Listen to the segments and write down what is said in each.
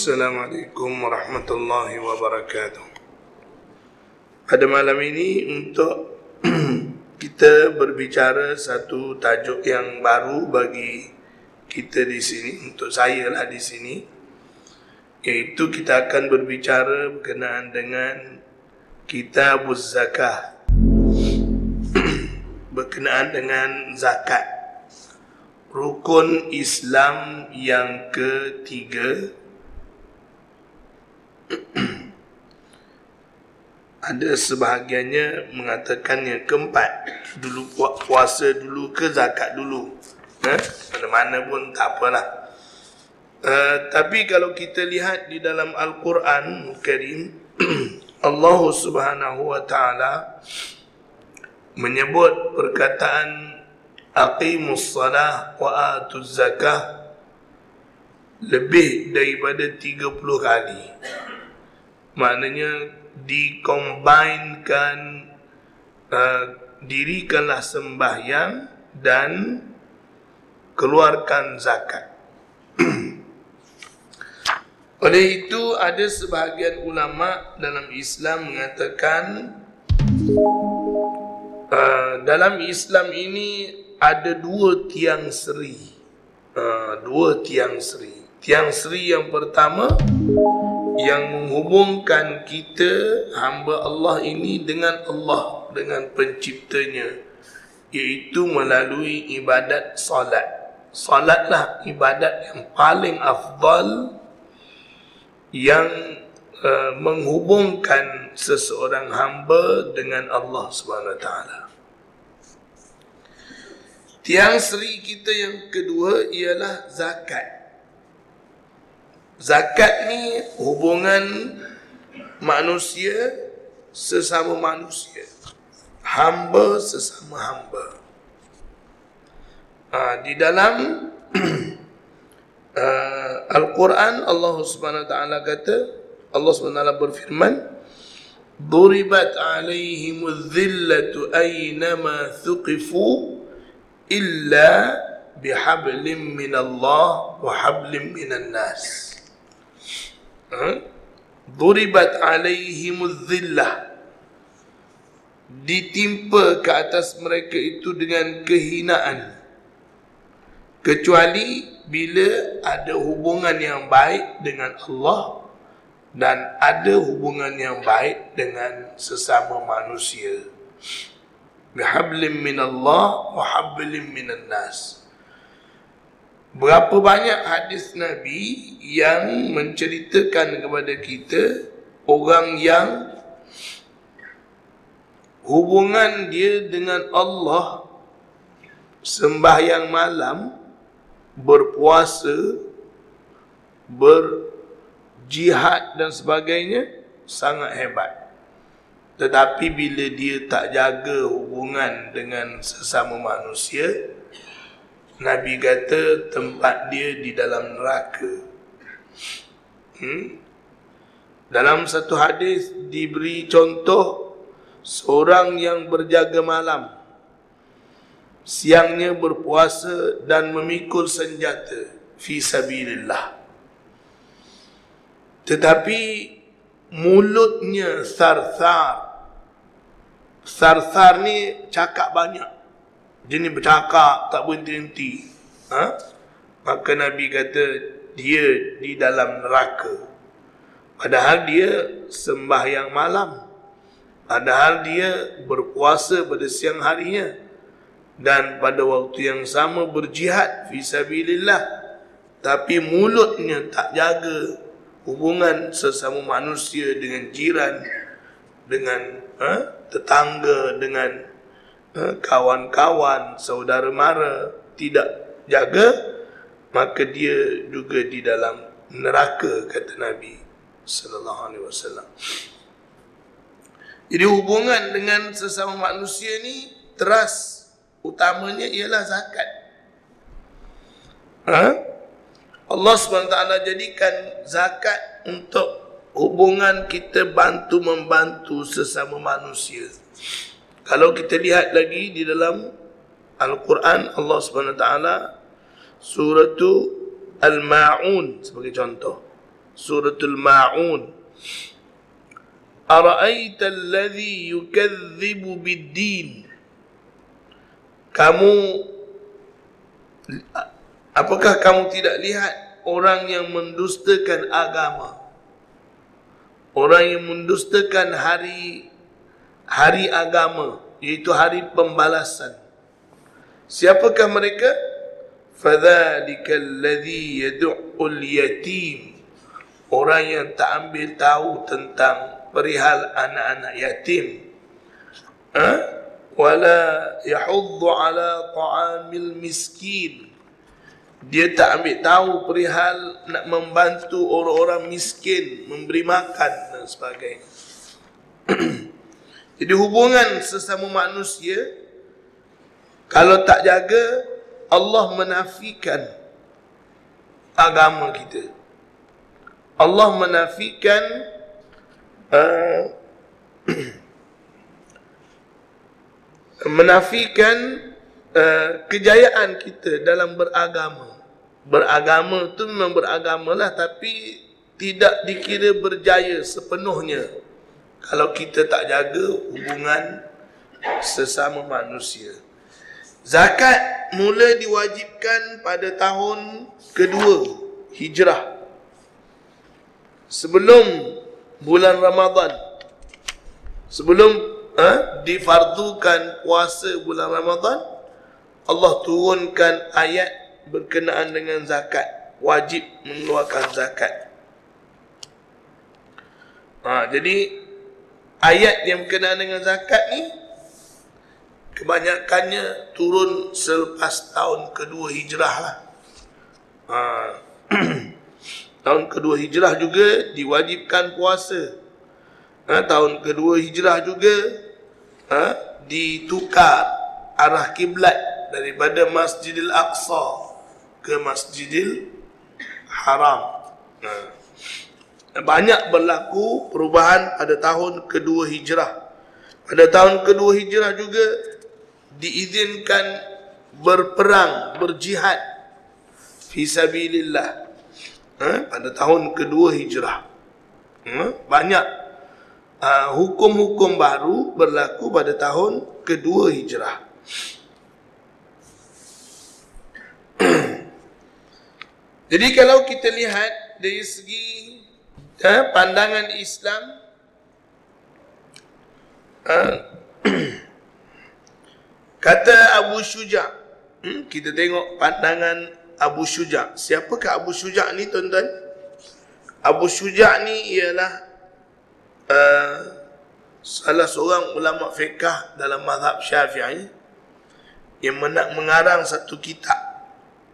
Assalamualaikum warahmatullahi wabarakatuh. Pada malam ini untuk kita berbicara satu tajuk yang baru bagi kita di sini, untuk saya lah di sini, iaitu kita akan berbicara berkenaan dengan kitab zakah. Berkenaan dengan zakat. Rukun Islam yang ketiga ada sebahagiannya mengatakan yang keempat. Dulu puasa dulu ke zakat dulu? Eh? mana-mana pun tak apalah. Uh, tapi kalau kita lihat di dalam Al-Quran Karim Allah subhanahu wa ta'ala menyebut perkataan aqimus salah wa atuz zakah lebih daripada 30 kali maknanya dikombainkan uh, dirikanlah sembahyang dan keluarkan zakat. Oleh itu ada sebahagian ulama dalam Islam mengatakan uh, dalam Islam ini ada dua tiang seri. Uh, dua tiang seri. Tiang seri yang pertama yang menghubungkan kita hamba Allah ini dengan Allah dengan penciptanya iaitu melalui ibadat salat salatlah ibadat yang paling afdal yang uh, menghubungkan seseorang hamba dengan Allah Subhanahu taala. Tiang seri kita yang kedua ialah zakat Zakat ni hubungan manusia sesama manusia. Hamba sesama hamba. Ha, di dalam uh, Al-Quran Allah Subhanahu taala kata Allah Subhanahu taala berfirman Duribat alaihim dhillatu aynama thuqifu illa bihablim min Allah wa hablim min nas Duribat alaihimul zillah. Ditimpa ke atas mereka itu dengan kehinaan. Kecuali bila ada hubungan yang baik dengan Allah Dan ada hubungan yang baik dengan sesama manusia. Bihablim min Allah wa hablim min nas Berapa banyak hadis Nabi yang menceritakan kepada kita orang yang hubungan dia dengan Allah sembahyang malam berpuasa berjihad dan sebagainya sangat hebat. Tetapi bila dia tak jaga hubungan dengan sesama manusia Nabi kata tempat dia di dalam neraka. Hmm? Dalam satu hadis diberi contoh seorang yang berjaga malam. Siangnya berpuasa dan memikul senjata fi sabilillah. Tetapi mulutnya sarsar. Sarsar ni cakap banyak jenis bercakap tak berhenti-henti ha? maka Nabi kata dia di dalam neraka padahal dia sembahyang malam padahal dia berpuasa pada siang harinya dan pada waktu yang sama berjihad fisabilillah tapi mulutnya tak jaga hubungan sesama manusia dengan jiran dengan ha? tetangga dengan kawan-kawan, saudara mara tidak jaga, maka dia juga di dalam neraka kata Nabi sallallahu alaihi wasallam. Jadi hubungan dengan sesama manusia ni teras utamanya ialah zakat. Ha? Allah SWT jadikan zakat untuk hubungan kita bantu membantu sesama manusia. Kalau kita lihat lagi di dalam Al-Quran Allah Subhanahu taala surah Al-Maun sebagai contoh. suratul maun. Ara'aita alladhi yukadzibu bid-din. Kamu apakah kamu tidak lihat orang yang mendustakan agama? Orang yang mendustakan hari hari agama iaitu hari pembalasan. Siapakah mereka? Fadzalika alladhi yad'ul yatim. Orang yang tak ambil tahu tentang perihal anak-anak yatim. Ha? wala yahuddu ala ta'amil miskin. Dia tak ambil tahu perihal nak membantu orang-orang miskin memberi makan dan sebagainya jadi hubungan sesama manusia kalau tak jaga Allah menafikan agama kita. Allah menafikan uh, menafikan uh, kejayaan kita dalam beragama. Beragama tu memang beragama lah tapi tidak dikira berjaya sepenuhnya kalau kita tak jaga hubungan sesama manusia. Zakat mula diwajibkan pada tahun kedua hijrah. Sebelum bulan Ramadan. Sebelum ha, difardukan puasa bulan Ramadan, Allah turunkan ayat berkenaan dengan zakat. Wajib mengeluarkan zakat. Ha, jadi ayat yang berkenaan dengan zakat ni kebanyakannya turun selepas tahun kedua hijrah lah. Ha. tahun kedua hijrah juga diwajibkan puasa. Ha, tahun kedua hijrah juga ha, ditukar arah kiblat daripada Masjidil Aqsa ke Masjidil Haram. Ha banyak berlaku perubahan pada tahun kedua hijrah. Pada tahun kedua hijrah juga diizinkan berperang, berjihad fi sabilillah. Ha? pada tahun kedua hijrah. Ha? banyak uh, hukum-hukum baru berlaku pada tahun kedua hijrah. Jadi kalau kita lihat dari segi eh, pandangan Islam eh, kata Abu Syuja hmm, kita tengok pandangan Abu Syuja. Siapakah Abu Syuja ni tuan-tuan? Abu Syuja ni ialah uh, salah seorang ulama fiqah dalam mazhab syafi'i yang menak mengarang satu kitab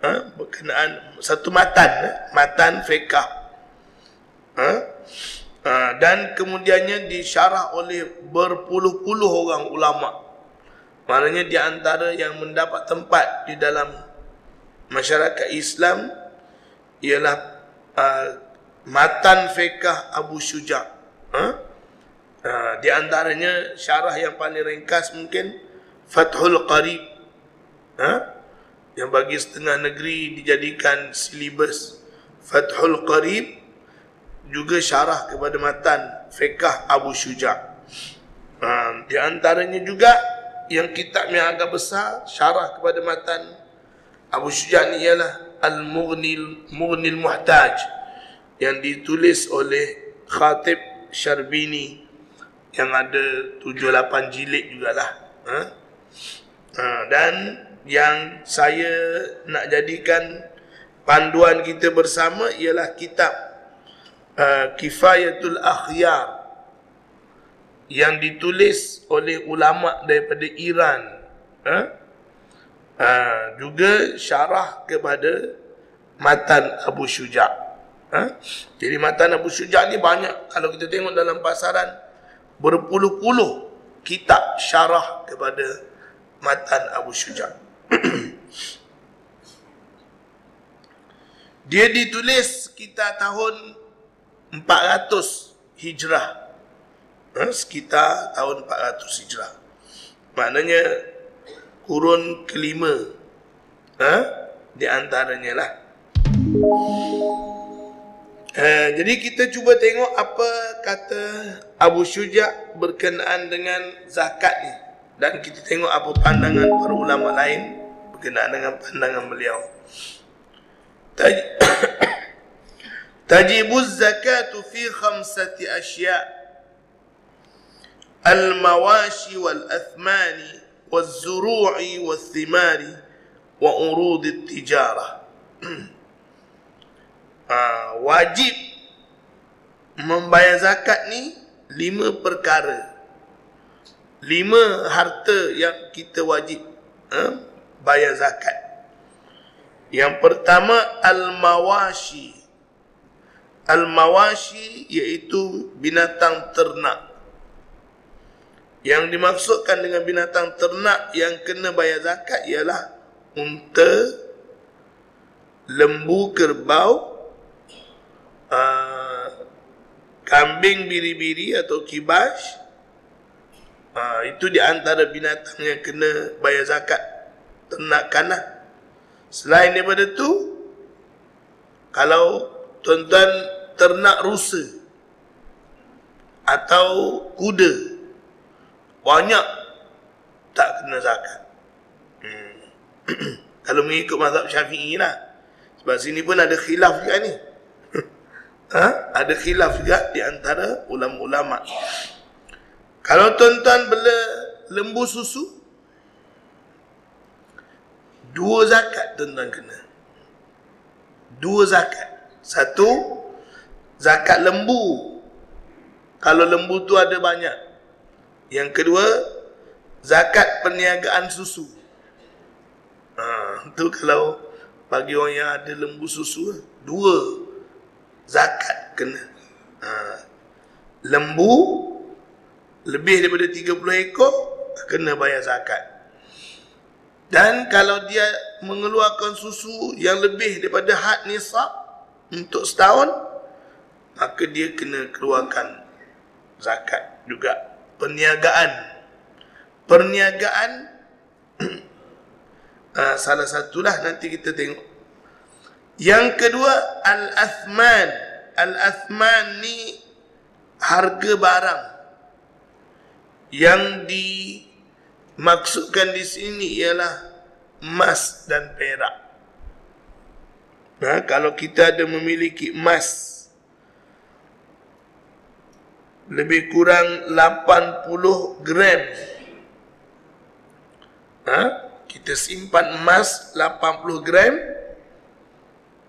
uh, berkenaan satu matan uh, matan fiqah ha? Ha, dan kemudiannya disyarah oleh berpuluh-puluh orang ulama maknanya di antara yang mendapat tempat di dalam masyarakat Islam ialah uh, matan fiqah Abu Syuja ha? ha, di antaranya syarah yang paling ringkas mungkin Fathul Qarib ha? yang bagi setengah negeri dijadikan silibus Fathul Qarib juga syarah kepada matan fiqah Abu Syuja. Ha, di antaranya juga yang kitab yang agak besar syarah kepada matan Abu Syuja ni ialah Al-Mughnil Mughnil Muhtaj yang ditulis oleh Khatib Syarbini yang ada 7-8 jilid jugalah. Ha? Ha, dan yang saya nak jadikan panduan kita bersama ialah kitab Uh, Kifayatul Akhyar yang ditulis oleh ulama daripada Iran ha? uh, juga syarah kepada matan Abu Syuja ha? jadi matan Abu Syuja ni banyak kalau kita tengok dalam pasaran berpuluh-puluh kitab syarah kepada matan Abu Syuja dia ditulis sekitar tahun 400 hijrah. Ha, sekitar tahun 400 hijrah. Maknanya kurun kelima. Ha, di antaranya lah. Uh, jadi kita cuba tengok apa kata Abu Syuja berkenaan dengan zakat ni. Dan kita tengok apa pandangan para ulama lain berkenaan dengan pandangan beliau. Taj Tajibuz zakatu fi khamsati asya Al-mawashi wal-athmani Wal-zuru'i wal-thimari Wa urudi tijara. Ah, wajib Membayar zakat ni Lima perkara. Lima harta yang kita wajib ha? Bayar zakat. Yang pertama Al-mawashi al-mawashi iaitu binatang ternak yang dimaksudkan dengan binatang ternak yang kena bayar zakat ialah unta, lembu kerbau, uh, kambing biri-biri atau kibas. Uh, itu di antara binatang yang kena bayar zakat ternakan lah. Selain daripada tu, kalau tuan-tuan ternak rusa atau kuda, banyak tak kena zakat. Hmm. Kalau mengikut mazhab syafi'i lah. Sebab sini pun ada khilaf juga ni. ha? Ada khilaf juga di antara ulama-ulama. Kalau tuan-tuan bela lembu susu, dua zakat tuan-tuan kena. Dua zakat. Satu, zakat lembu. Kalau lembu tu ada banyak. Yang kedua, zakat perniagaan susu. Ha, tu kalau bagi orang yang ada lembu susu, dua zakat kena. Ha, lembu lebih daripada 30 ekor kena bayar zakat. Dan kalau dia mengeluarkan susu yang lebih daripada had nisab untuk setahun, maka dia kena keluarkan zakat juga. Perniagaan. Perniagaan uh, salah satulah nanti kita tengok. Yang kedua al-athman. Al-athman ni harga barang. Yang dimaksudkan di sini ialah emas dan perak. Nah, kalau kita ada memiliki emas lebih kurang 80 gram. Ha? Kita simpan emas 80 gram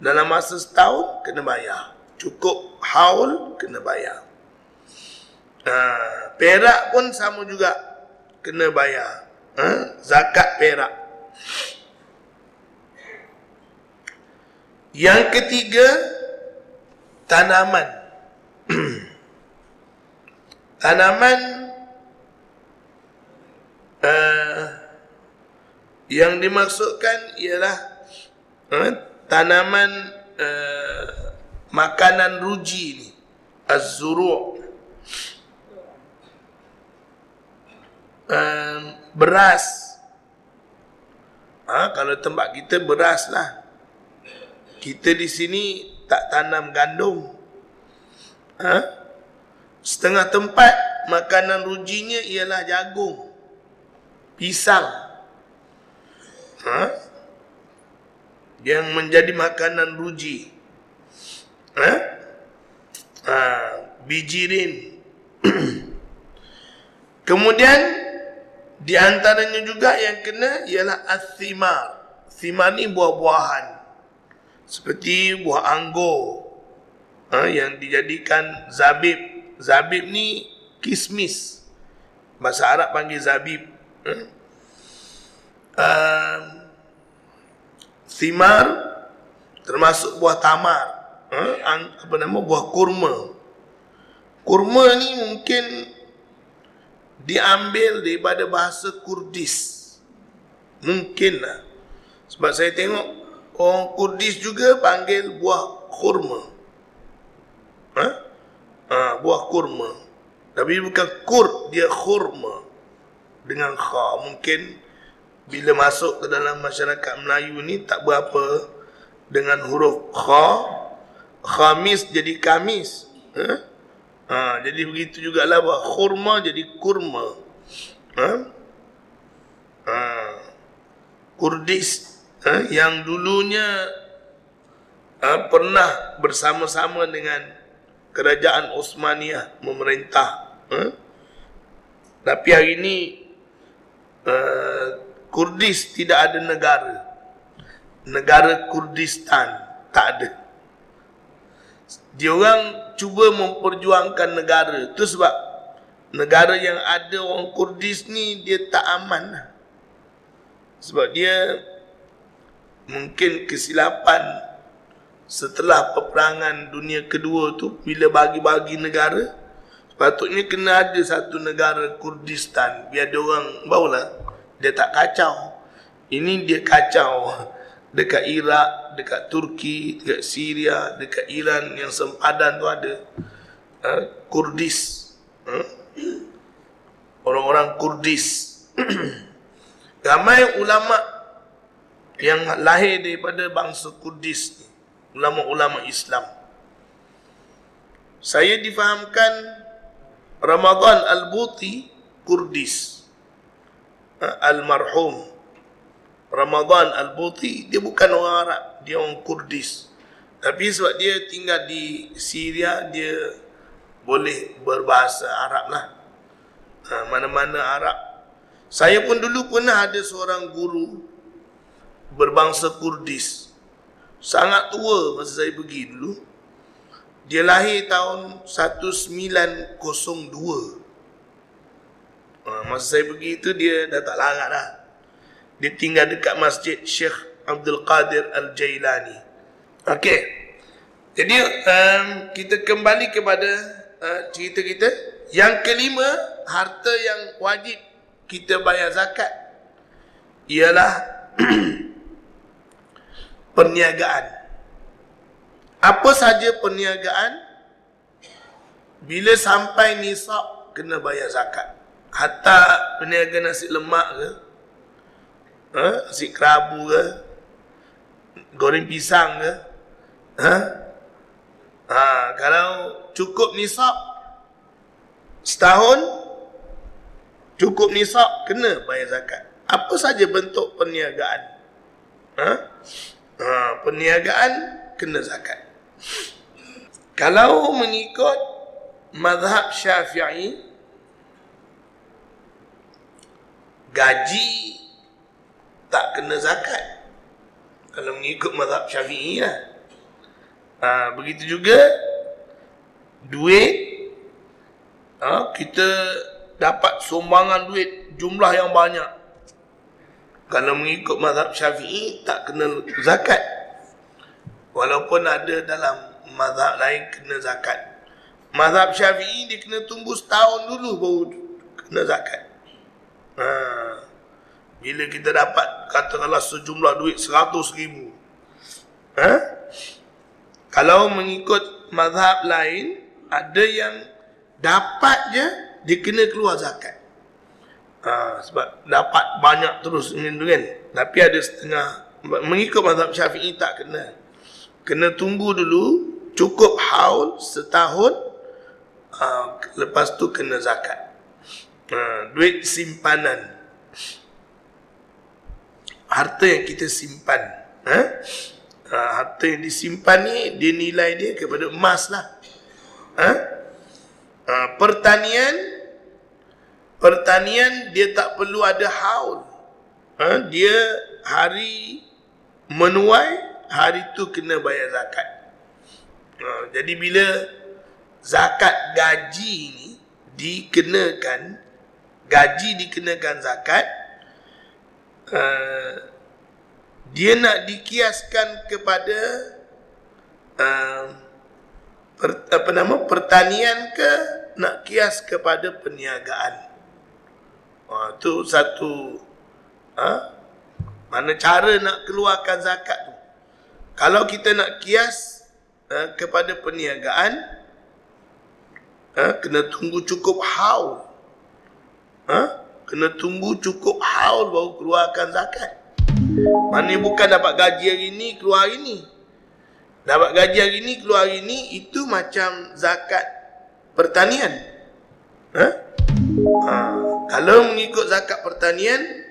dalam masa setahun kena bayar. Cukup haul kena bayar. Ha, perak pun sama juga kena bayar. Ha? Zakat perak. Yang ketiga tanaman. tanaman uh, yang dimaksudkan ialah uh, tanaman uh, makanan ruji ni. Az-zuru' uh, beras. Ha, kalau tempat kita beras lah. Kita di sini tak tanam gandum. Ha? Setengah tempat makanan rujinya ialah jagung, pisang. Ha? Yang menjadi makanan ruji. Ha? Ha, bijirin. Kemudian di antaranya juga yang kena ialah athimar. Thimar ni buah-buahan. Seperti buah anggur. Ha, yang dijadikan zabib Zabib ni kismis. Bahasa Arab panggil zabib. Hmm? Uh, thimar termasuk buah tamar. Uh, apa nama? Buah kurma. Kurma ni mungkin diambil daripada bahasa Kurdis. Mungkinlah. Sebab saya tengok orang Kurdis juga panggil buah kurma. Huh? Ha, buah kurma tapi bukan kur dia kurma dengan kha mungkin bila masuk ke dalam masyarakat Melayu ni tak berapa dengan huruf kha Khamis jadi Kamis. Ha? Ha, jadi begitu juga lah buat khurma jadi kurma. Ha? Ha. Kurdis ha? yang dulunya ha, pernah bersama-sama dengan kerajaan Osmaniyah memerintah. Ha? Tapi hari ini uh, Kurdis tidak ada negara. Negara Kurdistan tak ada. Dia orang cuba memperjuangkan negara. Itu sebab negara yang ada orang Kurdis ni dia tak aman. Lah. Sebab dia mungkin kesilapan setelah peperangan dunia kedua tu bila bagi-bagi negara sepatutnya kena ada satu negara Kurdistan. Biar dia orang barulah dia tak kacau. Ini dia kacau. Dekat Iraq, dekat Turki, dekat Syria, dekat Iran yang sempadan tu ada uh, Kurdis. Uh, orang-orang Kurdis. Ramai ulama yang lahir daripada bangsa Kurdis ni ulama-ulama Islam. Saya difahamkan Ramadan Al-Buti Kurdis. Ha, almarhum Ramadan Al-Buti dia bukan orang Arab, dia orang Kurdis. Tapi sebab dia tinggal di Syria, dia boleh berbahasa Arab lah. Ha, mana-mana Arab. Saya pun dulu pernah ada seorang guru berbangsa Kurdis sangat tua masa saya pergi dulu. Dia lahir tahun 1902. Ha, masa saya pergi itu dia dah tak larat dah. Dia tinggal dekat masjid Syekh Abdul Qadir Al-Jailani. Okey. Jadi um, kita kembali kepada uh, cerita kita. Yang kelima, harta yang wajib kita bayar zakat ialah perniagaan. Apa saja perniagaan bila sampai nisab kena bayar zakat. Hatta perniagaan nasi lemak ke, ha? nasi kerabu ke, goreng pisang ke, ha? Ha, kalau cukup nisab setahun cukup nisab kena bayar zakat. Apa saja bentuk perniagaan? Ha? Ha, perniagaan kena zakat. Kalau mengikut mazhab syafi'i, gaji tak kena zakat. Kalau mengikut mazhab syafi'i lah. Ha, begitu juga duit ha, kita dapat sumbangan duit jumlah yang banyak kalau mengikut mazhab syafi'i tak kena zakat. Walaupun ada dalam mazhab lain kena zakat. Mazhab syafi'i dia kena tunggu setahun dulu baru kena zakat. Ha. bila kita dapat katakanlah sejumlah duit seratus ribu. Ha? kalau mengikut mazhab lain ada yang dapat je dia kena keluar zakat ha, sebab dapat banyak terus kan. Tapi ada setengah mengikut mazhab syafi'i tak kena. Kena tunggu dulu cukup haul setahun ha, lepas tu kena zakat. Ha, duit simpanan. Harta yang kita simpan ha? Ha, harta yang disimpan ni dia nilai dia kepada emas lah ha? Ha, pertanian pertanian dia tak perlu ada haul. Ha? Dia hari menuai, hari tu kena bayar zakat. Ha? Jadi bila zakat gaji ni dikenakan, gaji dikenakan zakat, uh, dia nak dikiaskan kepada uh, per, apa nama pertanian ke nak kias kepada perniagaan. Ha, tu satu ha? mana cara nak keluarkan zakat tu. Kalau kita nak kias ha, kepada perniagaan ha, kena tunggu cukup haul. Ha? Kena tunggu cukup haul baru keluarkan zakat. Mana bukan dapat gaji hari ni keluar hari ni. dapat gaji hari ni keluar hari ni itu macam zakat pertanian ha? Ha. Kalau mengikut zakat pertanian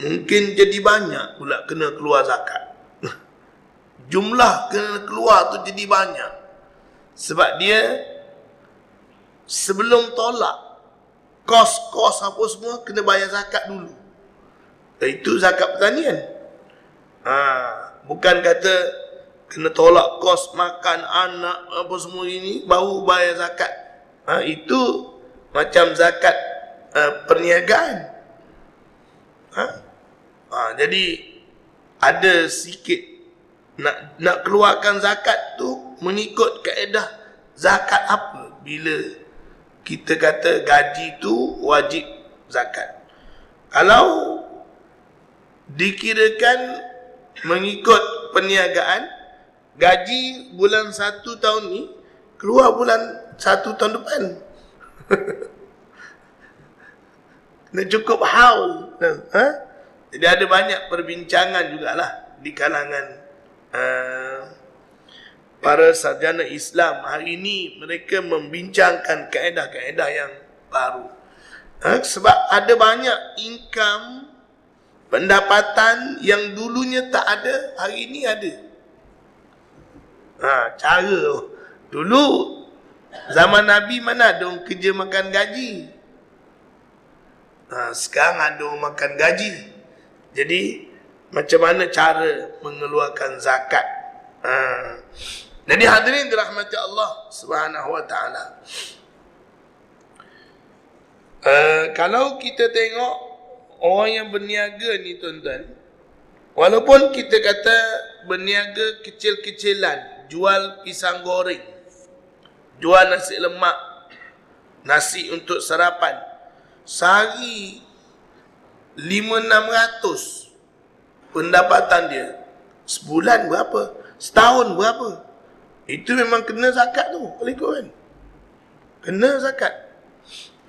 mungkin jadi banyak pula kena keluar zakat. Jumlah kena keluar tu jadi banyak. Sebab dia sebelum tolak kos-kos apa semua kena bayar zakat dulu. Itu zakat pertanian. Ha, bukan kata kena tolak kos makan anak apa semua ini baru bayar zakat. Ha, itu macam zakat uh, perniagaan. Ha? Ha, jadi ada sikit nak nak keluarkan zakat tu mengikut kaedah zakat apa bila kita kata gaji tu wajib zakat. Kalau dikirakan mengikut perniagaan gaji bulan satu tahun ni keluar bulan satu tahun depan. Nak cukup haul. Ha? jadi ada banyak perbincangan jugalah di kalangan uh, para sarjana Islam. Hari ini mereka membincangkan kaedah-kaedah yang baru. Ha? sebab ada banyak income pendapatan yang dulunya tak ada hari ini ada. Ha, cara dulu zaman Nabi mana ada orang kerja makan gaji? Ha, sekarang ada orang makan gaji. Jadi macam mana cara mengeluarkan zakat? Ha. jadi hadirin dirahmati Allah subhanahu wa ta'ala. Uh, kalau kita tengok orang yang berniaga ni tuan-tuan walaupun kita kata berniaga kecil-kecilan jual pisang goreng jual nasi lemak nasi untuk sarapan. Sehari lima enam ratus. Pendapatan dia sebulan berapa? Setahun berapa? Itu memang kena zakat tu paling kan kena zakat.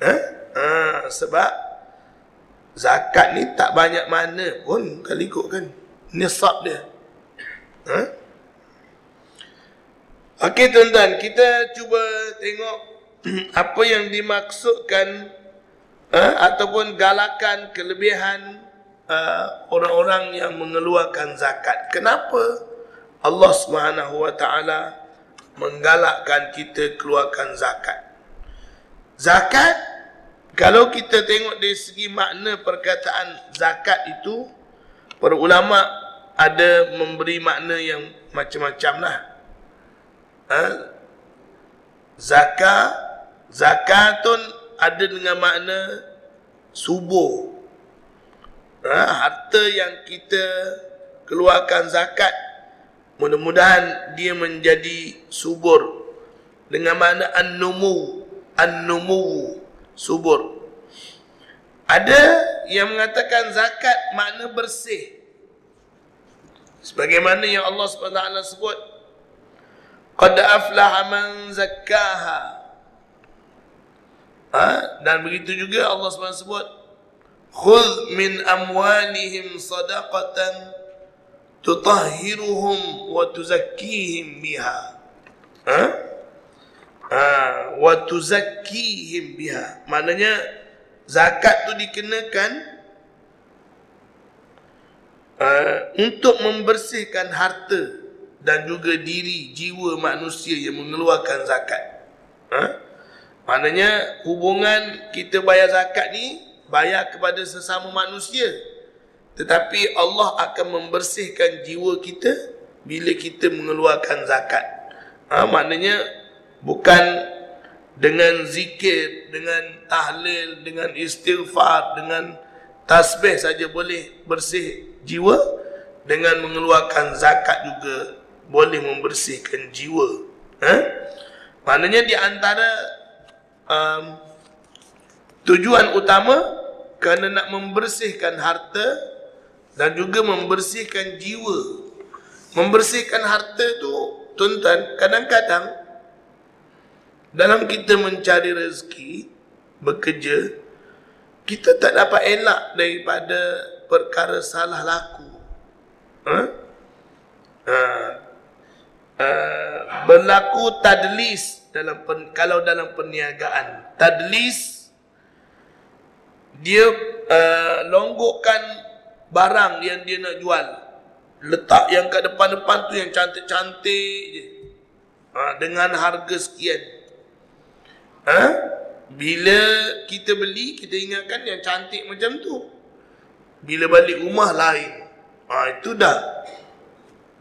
Ha? Ha, sebab zakat ni tak banyak mana pun kalau ikut kan. Nisab dia. Ha? Okey tuan-tuan, kita cuba tengok apa yang dimaksudkan uh, ataupun galakan kelebihan uh, orang-orang yang mengeluarkan zakat. Kenapa Allah Subhanahu Wa Taala menggalakkan kita keluarkan zakat? Zakat kalau kita tengok dari segi makna perkataan zakat itu para ulama ada memberi makna yang macam-macam lah ha? zakat zakatun ada dengan makna subuh ha? harta yang kita keluarkan zakat mudah-mudahan dia menjadi subur dengan makna an-numu an-numu subur. Ada yang mengatakan zakat makna bersih. Sebagaimana yang Allah SWT sebut. Qad aflaha man zakkaha. Ha? Dan begitu juga Allah SWT sebut. Khudh min amwalihim sadaqatan tutahhiruhum wa tuzakkihim biha. Ha? ha, wa tuzakkihim biha maknanya zakat tu dikenakan uh, untuk membersihkan harta dan juga diri jiwa manusia yang mengeluarkan zakat. Ha? maknanya hubungan kita bayar zakat ni bayar kepada sesama manusia. Tetapi Allah akan membersihkan jiwa kita bila kita mengeluarkan zakat. Ha, maknanya bukan dengan zikir, dengan tahlil, dengan istighfar, dengan tasbih saja boleh bersih jiwa dengan mengeluarkan zakat juga boleh membersihkan jiwa. Ha? Maknanya di antara um, tujuan utama kerana nak membersihkan harta dan juga membersihkan jiwa. Membersihkan harta tu tuan-tuan kadang-kadang dalam kita mencari rezeki bekerja kita tak dapat elak daripada perkara salah laku ha? uh, uh, berlaku tadlis dalam pen, kalau dalam perniagaan. Tadlis dia uh, longgokkan barang yang dia nak jual. Letak yang kat depan-depan tu yang cantik-cantik je. Ha, dengan harga sekian. Ha? bila kita beli kita ingatkan yang cantik macam tu. Bila balik rumah lain. Ha, itu dah.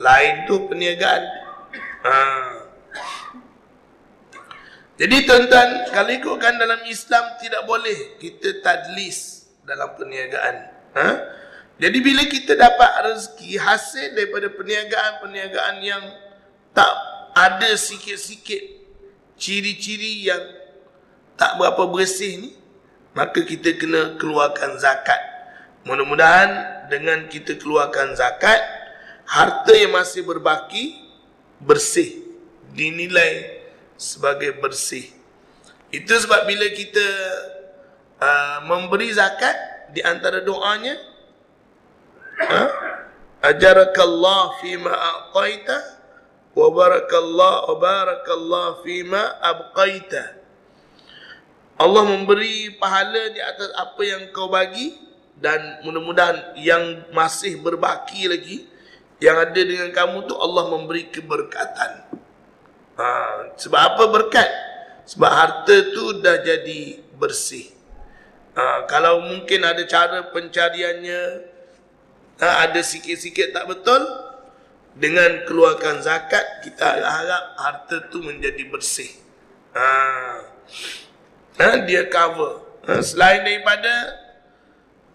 Lain tu perniagaan ha. jadi tuan-tuan kalau ikutkan dalam Islam tidak boleh kita tadlis dalam perniagaan ha? jadi bila kita dapat rezeki hasil daripada perniagaan-perniagaan yang tak ada sikit-sikit ciri-ciri yang tak berapa bersih ni maka kita kena keluarkan zakat mudah-mudahan dengan kita keluarkan zakat harta yang masih berbaki bersih dinilai sebagai bersih itu sebab bila kita uh, memberi zakat di antara doanya ha? ajarakallah fima a'taita wa barakallah wa barakallah fima abqaita Allah memberi pahala di atas apa yang kau bagi dan mudah-mudahan yang masih berbaki lagi yang ada dengan kamu tu Allah memberi keberkatan. Ha, sebab apa berkat? Sebab harta tu dah jadi bersih. Ha, kalau mungkin ada cara pencariannya ha, ada sikit-sikit tak betul, dengan keluarkan zakat kita harap harta tu menjadi bersih. Ha. Ha, dia cover. Ha, selain daripada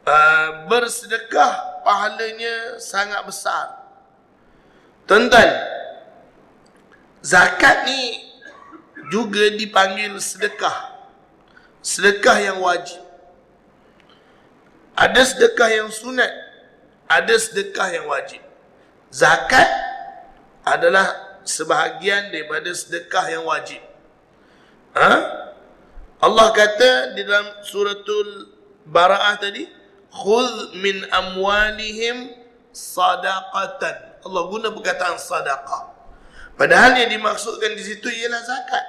uh, bersedekah pahalanya sangat besar. Tuan-tuan, zakat ni juga dipanggil sedekah. Sedekah yang wajib. Ada sedekah yang sunat, ada sedekah yang wajib zakat adalah sebahagian daripada sedekah yang wajib. Ha? Allah kata di dalam suratul Bara'ah tadi, "Khudh min amwalihim sadaqatan." Allah guna perkataan sadaqah. Padahal yang dimaksudkan di situ ialah zakat.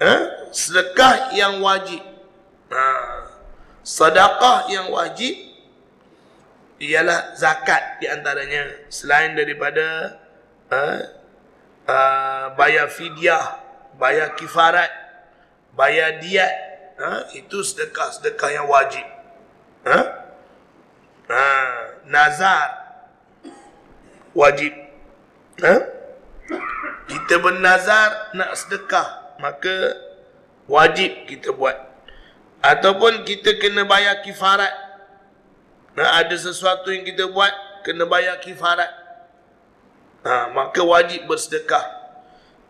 Ha? Sedekah yang wajib. Ha. Sedekah yang wajib ialah zakat di antaranya selain daripada uh, uh, bayar fidyah, bayar kifarat, bayar diat, uh, itu sedekah-sedekah yang wajib. Uh, uh, nazar wajib. Uh, kita bernazar nak sedekah, maka wajib kita buat. Ataupun kita kena bayar kifarat Nah, ada sesuatu yang kita buat kena bayar kifarat. Ha, maka wajib bersedekah.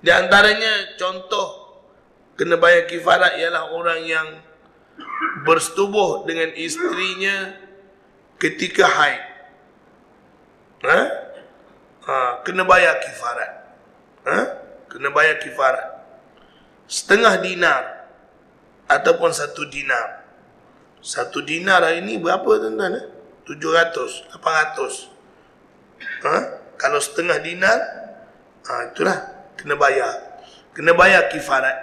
Di antaranya contoh kena bayar kifarat ialah orang yang bersetubuh dengan isterinya ketika haid. Ha? Ha, kena bayar kifarat. Ha? Kena bayar kifarat. Setengah dinar ataupun satu dinar. Satu dinar hari ni berapa tuan-tuan? Eh? 700, 800. Ha? Kalau setengah dinar, ha, itulah kena bayar. Kena bayar kifarat.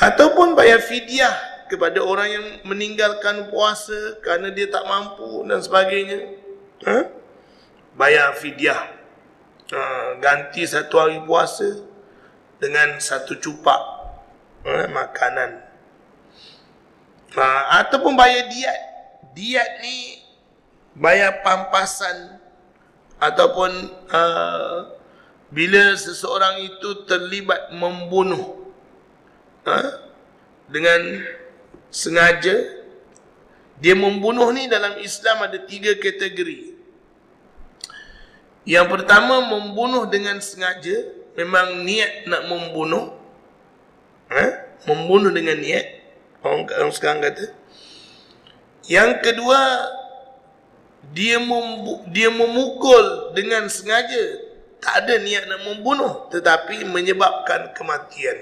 Ataupun bayar fidyah kepada orang yang meninggalkan puasa kerana dia tak mampu dan sebagainya. Ha? Bayar fidyah. Ha, ganti satu hari puasa dengan satu cupak ha, makanan Ha, ataupun bayar diat. Diat ni bayar pampasan ataupun uh, bila seseorang itu terlibat membunuh ha, dengan sengaja dia membunuh ni dalam Islam ada tiga kategori. Yang pertama membunuh dengan sengaja memang niat nak membunuh ha? membunuh dengan niat Orang, orang sekarang kata. Yang kedua, dia membu, dia memukul dengan sengaja. Tak ada niat nak membunuh. Tetapi menyebabkan kematian.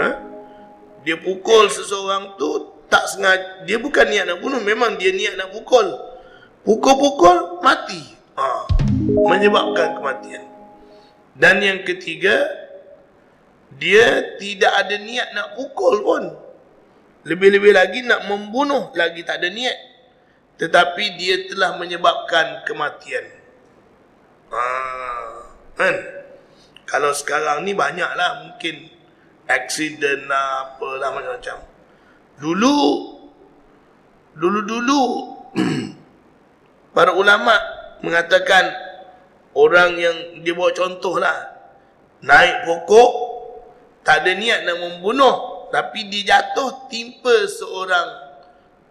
Ha? Dia pukul seseorang tu tak sengaja. Dia bukan niat nak bunuh. Memang dia niat nak pukul. Pukul-pukul, mati. Ha, menyebabkan kematian. Dan yang ketiga, dia tidak ada niat nak pukul pun. Lebih-lebih lagi nak membunuh lagi tak ada niat. Tetapi dia telah menyebabkan kematian. Ha, kan? Kalau sekarang ni banyaklah mungkin accident lah apalah macam-macam. Dulu dulu-dulu para ulama mengatakan orang yang dia bawa contoh lah naik pokok tak ada niat nak membunuh tapi dia jatuh timpa seorang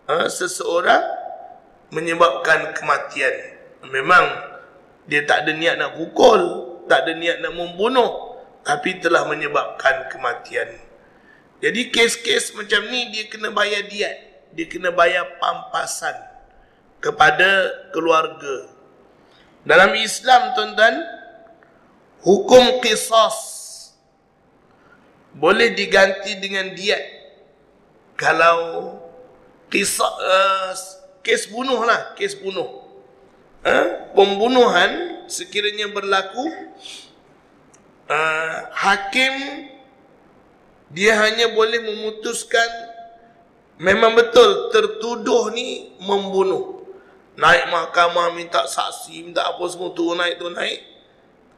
ha, seseorang menyebabkan kematian memang dia tak ada niat nak pukul tak ada niat nak membunuh tapi telah menyebabkan kematian jadi kes-kes macam ni dia kena bayar diet. Dia kena bayar pampasan kepada keluarga. Dalam Islam tuan-tuan, hukum qisas boleh diganti dengan diet. Kalau kisah uh, kes bunuh lah, kes bunuh. Uh, pembunuhan sekiranya berlaku uh, hakim dia hanya boleh memutuskan memang betul tertuduh ni membunuh naik mahkamah minta saksi minta apa semua tu naik tu naik.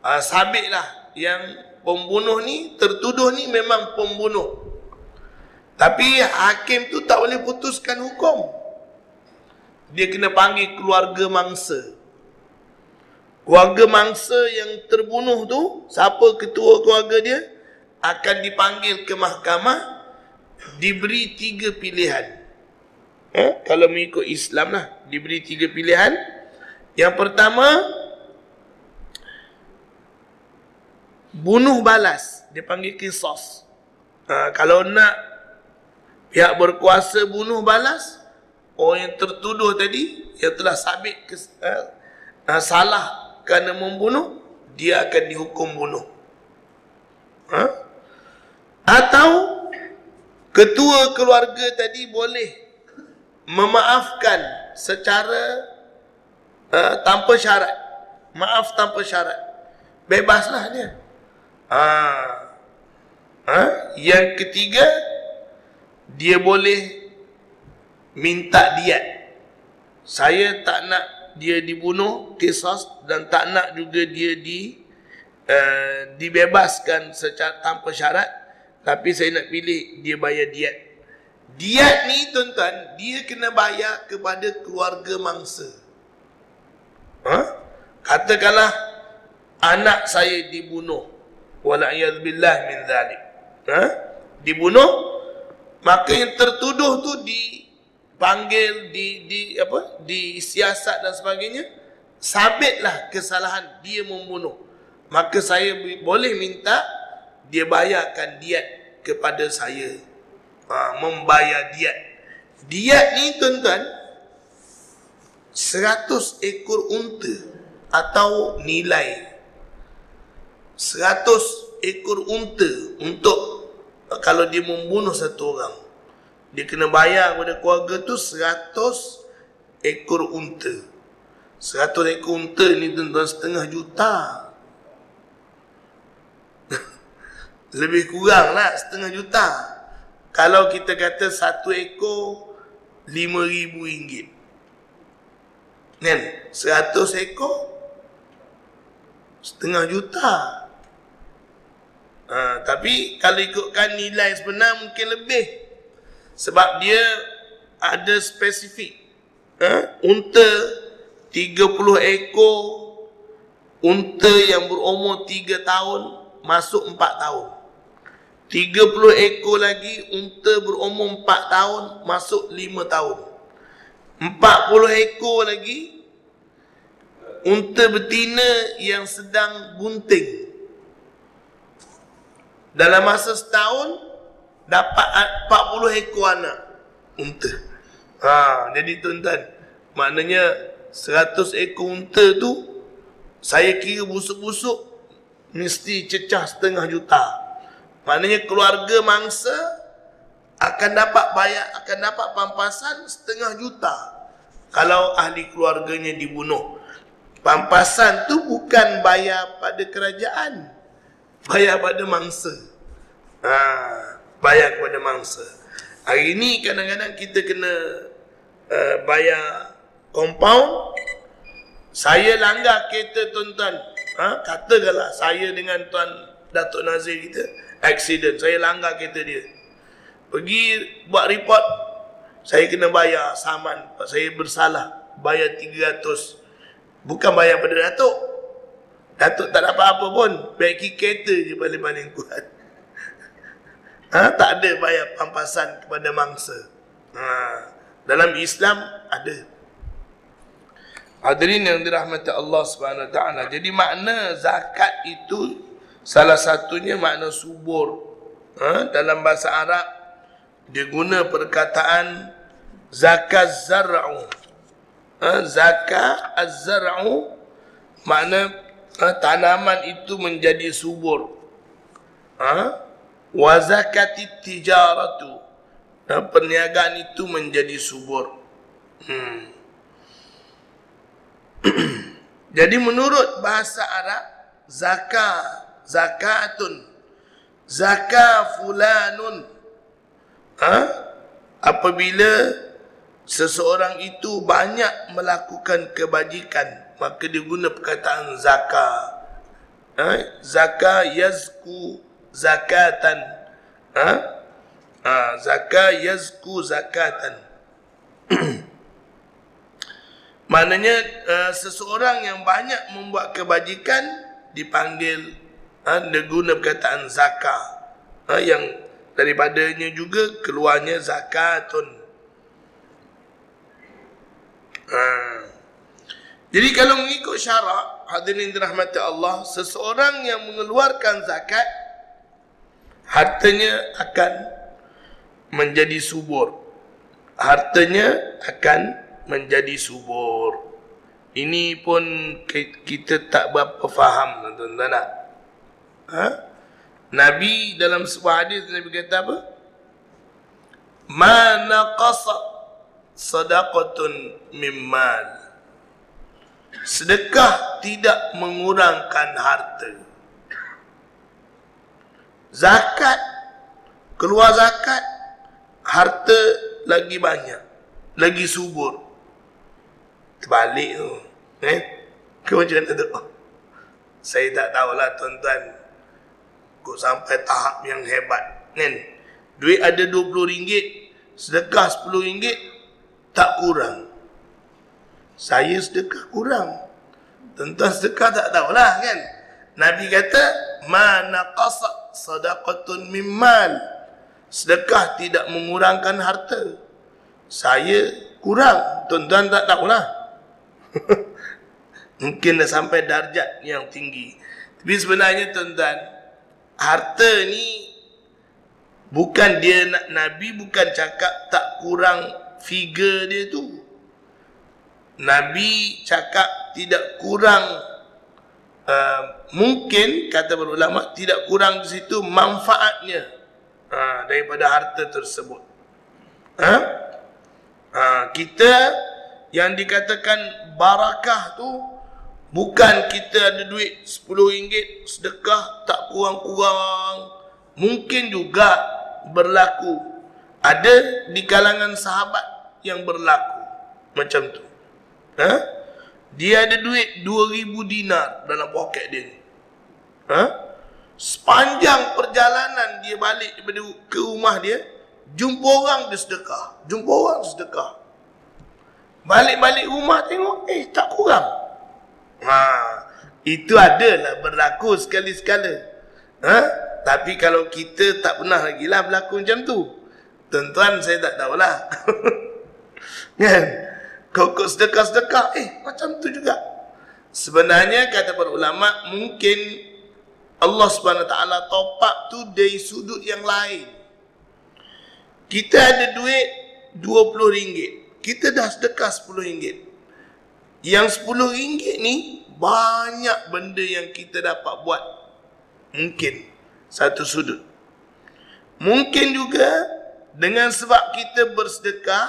Uh, sabitlah yang pembunuh ni tertuduh ni memang pembunuh. Tapi hakim tu tak boleh putuskan hukum. Dia kena panggil keluarga mangsa. Keluarga mangsa yang terbunuh tu siapa ketua keluarga dia akan dipanggil ke mahkamah diberi tiga pilihan. Eh, kalau mengikut Islam lah, diberi tiga pilihan. Yang pertama, bunuh balas. Dia panggil kisos. Ha, kalau nak pihak berkuasa bunuh balas, orang yang tertuduh tadi, yang telah sabit kes, uh, uh, salah kerana membunuh, dia akan dihukum bunuh. Ha? Atau ketua keluarga tadi boleh memaafkan secara uh, tanpa syarat. Maaf tanpa syarat. Bebaslah dia. Ha. Ha? Yang ketiga, dia boleh minta diat. Saya tak nak dia dibunuh, kisah dan tak nak juga dia di uh, dibebaskan secara tanpa syarat tapi saya nak pilih dia bayar diet. Diet ni tuan-tuan, dia kena bayar kepada keluarga mangsa. Ha? Katakanlah anak saya dibunuh. Wala'iyadbillah min zalik. Ha? Dibunuh, maka yang tertuduh tu dipanggil, di, di, apa? disiasat dan sebagainya. Sabitlah kesalahan dia membunuh. Maka saya boleh minta dia bayarkan diet kepada saya ha, membayar diet diet ni tuan-tuan 100 ekor unta atau nilai 100 ekor unta untuk kalau dia membunuh satu orang dia kena bayar kepada keluarga tu 100 ekor unta. 100 ekor unta ni tuan-tuan setengah juta. Lebih kurang lah setengah juta. Kalau kita kata satu ekor lima ribu ringgit. Kan? Seratus ekor setengah juta. Ha, tapi kalau ikutkan nilai sebenar mungkin lebih. Sebab dia ada spesifik. Ha? Unta 30 ekor. Unta yang berumur 3 tahun masuk 4 tahun. 30 ekor lagi unta berumur 4 tahun masuk 5 tahun. 40 ekor lagi unta betina yang sedang bunting. Dalam masa setahun dapat 40 ekor anak unta. Ha, jadi tuan-tuan, maknanya 100 ekor unta tu saya kira busuk-busuk mesti cecah setengah juta. Maknanya keluarga mangsa akan dapat bayar akan dapat pampasan setengah juta kalau ahli keluarganya dibunuh. Pampasan tu bukan bayar pada kerajaan. Bayar pada mangsa. Ha, bayar kepada mangsa. Hari ni kadang-kadang kita kena uh, bayar compound. Saya langgar kereta tuan-tuan. Ha, katakanlah saya dengan tuan Datuk Nazir kita accident. Saya langgar kereta dia. Pergi buat report. Saya kena bayar saman. Saya bersalah. Bayar 300 Bukan bayar pada Datuk. Datuk tak dapat apa pun. Bagi kereta je paling-paling kuat. Ha? Tak ada bayar pampasan kepada mangsa. Ha. Dalam Islam ada. Hadirin yang dirahmati Allah Subhanahu Taala. Jadi makna zakat itu salah satunya makna subur. Ha? Dalam bahasa Arab dia guna perkataan zakat zar'u ha, zakat az-zar'u makna ha, tanaman itu menjadi subur ha? wa zakati tijaratu ha, perniagaan itu menjadi subur hmm. jadi menurut bahasa Arab zakat zakatun zakat fulanun ha? apabila seseorang itu banyak melakukan kebajikan maka dia guna perkataan zakah ha? zakah yazku zakatan ha? Ha, zakah yazku zakatan maknanya uh, seseorang yang banyak membuat kebajikan dipanggil ha, dia guna perkataan zakah ha, yang daripadanya juga keluarnya zakatun Ha. Jadi kalau mengikut syarak hadirin dirahmati Allah, seseorang yang mengeluarkan zakat hartanya akan menjadi subur. Hartanya akan menjadi subur. Ini pun kita tak berapa faham tuan-tuan Ha? Nabi dalam sebuah hadis Nabi kata apa? Ma naqasa sadaqatun mimmal sedekah tidak mengurangkan harta. Zakat keluar zakat harta lagi banyak lagi subur. Terbalik tu eh? Ke macam mana tu? Saya tak tahulah tuan-tuan kok sampai tahap yang hebat kan duit ada 20 ringgit sedekah 10 ringgit tak kurang. Saya sedekah kurang. Tuan-tuan sedekah tak tahulah kan. Nabi kata, Ma naqasa sadaqatun mimmal. Sedekah tidak mengurangkan harta. Saya kurang. Tuan-tuan tak tahulah. Mungkin dah sampai darjat yang tinggi. Tapi sebenarnya tuan-tuan, harta ni bukan dia Nabi bukan cakap tak kurang figure dia tu Nabi cakap tidak kurang uh, mungkin kata para ulama tidak kurang di situ manfaatnya uh, daripada harta tersebut ha? uh, kita yang dikatakan barakah tu bukan kita ada duit 10 ringgit sedekah tak kurang-kurang mungkin juga berlaku ada di kalangan sahabat yang berlaku macam tu. Ha? Dia ada duit 2000 dinar dalam poket dia. Ha? Sepanjang perjalanan dia balik daripada ke rumah dia, jumpa orang dia sedekah. Jumpa orang sedekah. Balik-balik rumah tengok, eh tak kurang. Ha, itu adalah berlaku sekali-sekala. Ha? Tapi kalau kita tak pernah lagi lah berlaku macam tu. Tuan-tuan saya tak tahulah. kan? Kau sedekah-sedekah. Eh, macam tu juga. Sebenarnya kata para ulama mungkin Allah Subhanahu taala top up tu dari sudut yang lain. Kita ada duit 20 ringgit. Kita dah sedekah 10 ringgit. Yang 10 ringgit ni banyak benda yang kita dapat buat. Mungkin satu sudut. Mungkin juga dengan sebab kita bersedekah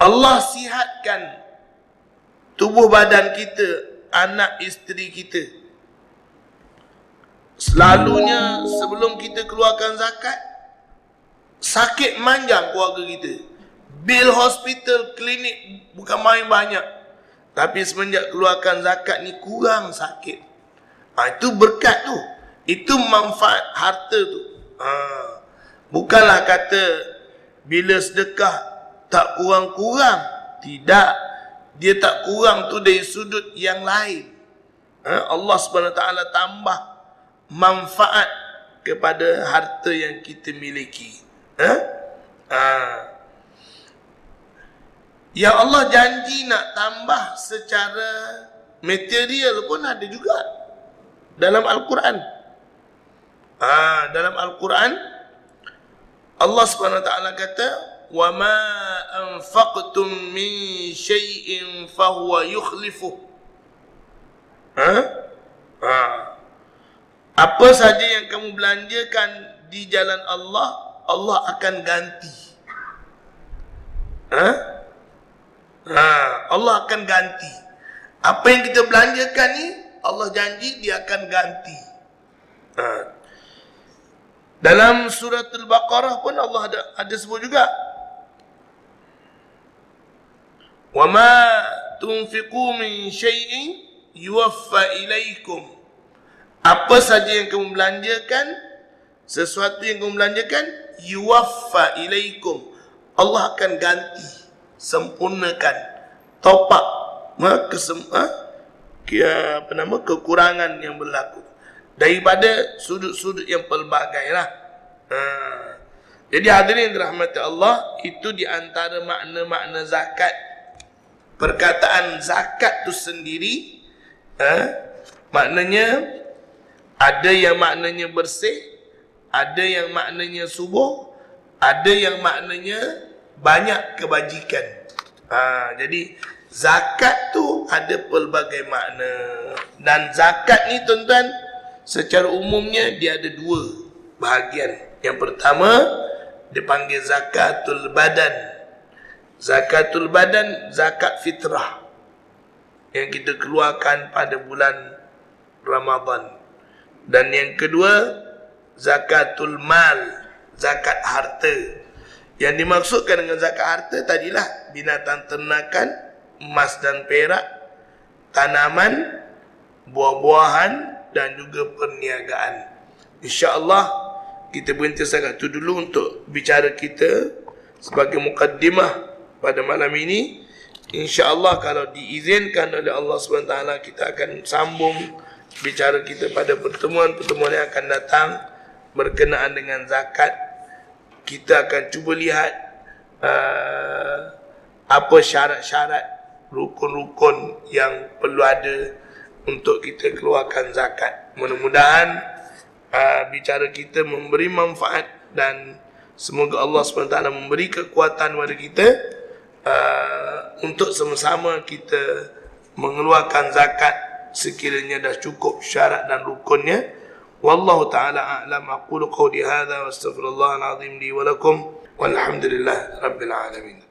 Allah sihatkan tubuh badan kita, anak isteri kita. Selalunya sebelum kita keluarkan zakat, sakit manjang keluarga kita. Bil hospital, klinik bukan main banyak. Tapi semenjak keluarkan zakat ni kurang sakit. Ha, itu berkat tu. Itu manfaat harta tu. Ha. Bukanlah kata bila sedekah tak kurang-kurang. Tidak. Dia tak kurang tu dari sudut yang lain. Ha? Allah SWT tambah manfaat kepada harta yang kita miliki. Ha? Ha. Yang Allah janji nak tambah secara material pun ada juga dalam Al-Quran. Ha, dalam Al-Quran Allah SWT kata wa ma anfaqtum min shay'in yukhlifu. Ha? Ha. Apa saja yang kamu belanjakan di jalan Allah Allah akan ganti. Ha? Ha, Allah akan ganti. Apa yang kita belanjakan ni, Allah janji dia akan ganti. Ha. Dalam surah Al-Baqarah pun Allah ada ada sebut juga. Ma tunfiqu min syai'in yuwaffa ilaikum. Apa saja yang kamu belanjakan, sesuatu yang kamu belanjakan, yuwaffa ilaikum Allah akan ganti sempurnakan topak ma kesem ha? Apa nama kekurangan yang berlaku daripada sudut-sudut yang pelbagai lah ha. jadi hadirin dirahmati Allah itu di antara makna-makna zakat perkataan zakat tu sendiri ha? maknanya ada yang maknanya bersih ada yang maknanya subuh, ada yang maknanya banyak kebajikan. Ha, jadi zakat tu ada pelbagai makna. Dan zakat ni tuan-tuan, secara umumnya dia ada dua bahagian. Yang pertama, dipanggil zakatul badan. Zakatul badan, zakat fitrah. Yang kita keluarkan pada bulan Ramadan. Dan yang kedua, zakatul mal, zakat harta. Yang dimaksudkan dengan zakat harta tadilah binatang ternakan, emas dan perak, tanaman, buah-buahan dan juga perniagaan. Insya-Allah kita berhenti sangat tu dulu untuk bicara kita sebagai mukaddimah pada malam ini. Insya-Allah kalau diizinkan oleh Allah SWT kita akan sambung bicara kita pada pertemuan-pertemuan yang akan datang berkenaan dengan zakat kita akan cuba lihat uh, apa syarat-syarat rukun-rukun yang perlu ada untuk kita keluarkan zakat. Mudah-mudahan uh, bicara kita memberi manfaat dan semoga Allah SWT memberi kekuatan kepada kita uh, untuk sama-sama kita mengeluarkan zakat sekiranya dah cukup syarat dan rukunnya والله تعالى أعلم. أقول قولي هذا واستغفر الله العظيم لي ولكم والحمد لله رب العالمين.